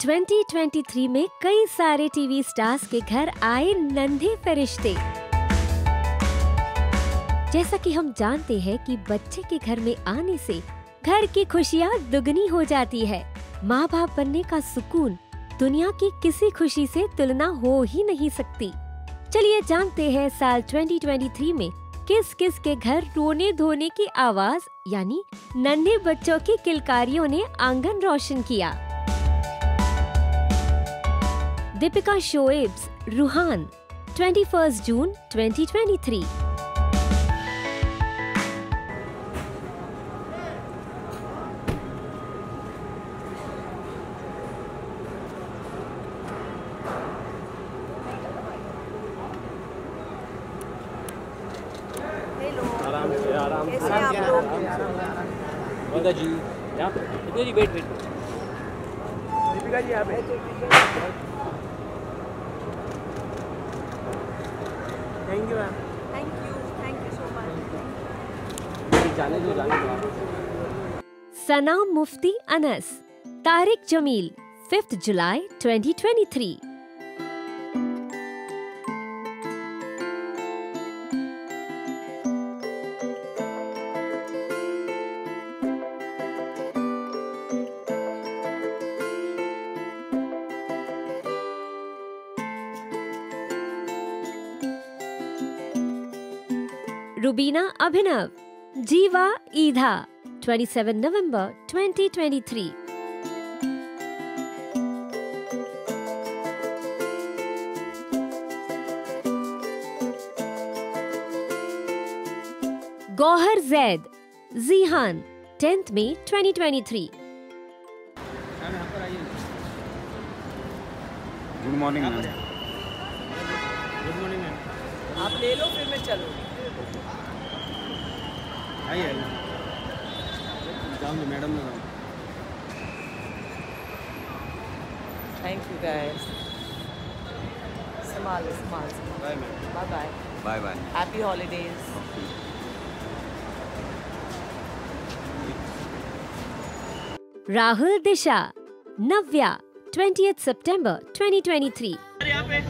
2023 में कई सारे टीवी स्टार्स के घर आए नन्हे फरिश्ते। जैसा कि हम जानते हैं कि बच्चे के घर में आने से घर की खुशियाँ दुगनी हो जाती है। माँ बाप बनने का सुकून दुनिया की किसी खुशी से तुलना हो ही नहीं सकती। चलिए जानते हैं साल 2023 में किस किस के घर रोने धोने की आवाज़, यानी नन्हे बच्चों की किलकारियों ने आँगन रोशन किया। दीपिका शोएब्स रूहान 21 जून 2023 आराम से आराम से कैसे हैं आप लोग गंगा जी यहाँ पे ही वेट वेट दीपिका जी यहाँ पे thank you ma'am thank you thank you so Sana Mufti Anas Tariq Jameel 5th July 2023 Rubina Abhinav Jeeva Idha 27 November 2023 Gauhar Zaid Jehan 10th May 2023 good morning ma'am good morning ma'am आप ले लो फिर मैं चलूँ। आइए madam ने। Thank you guys संभाल संभाल संभाल bye bye bye bye bye happy holidays Rahul Disha Navya 20th September 2023 यहाँ पे।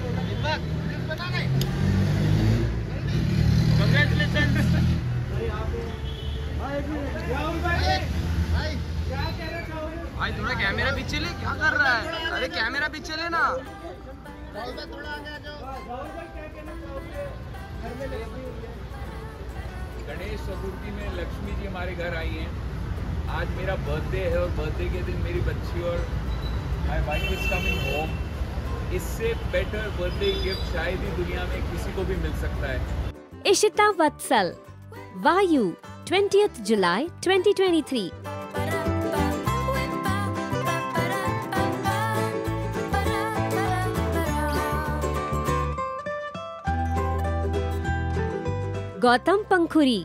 कंग्रेचुलेशन भाई थोड़ा कैमरा पीछे ले? क्या कर रहा है? अरे कैमरा पीछे ले ना गणेश चतुर्थी में लक्ष्मी जी हमारे घर आई हैं। आज मेरा बर्थडे है और बर्थडे के दिन मेरी बच्ची और my wife is coming home इससे बेटर बर्थडे गिफ्ट शायद ही दुनिया में किसी को भी मिल सकता है। Ishita Vatsal Vayu. 20th July 2023 Gautam Pankhuri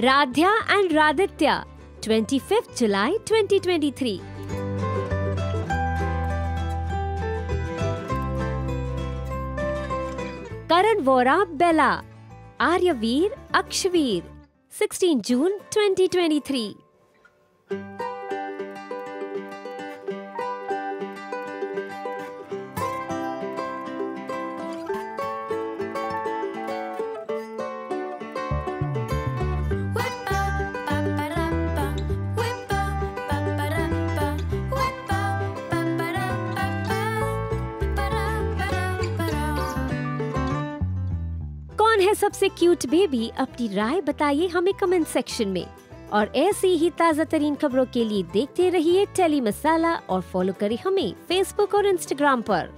Radhya and Raditya 25th July 2023 Karan Vora Bela Aryaveer Akshveer 16 June 2023. कौन है सबसे क्यूट बेबी अपनी राय बताइए हमें कमेंट सेक्शन में। और ऐसी ही ताज़ा तरीन खबरों के लिए देखते रहिए टेली मसाला और फॉलो करें हमें फेसबुक और इंस्टाग्राम पर।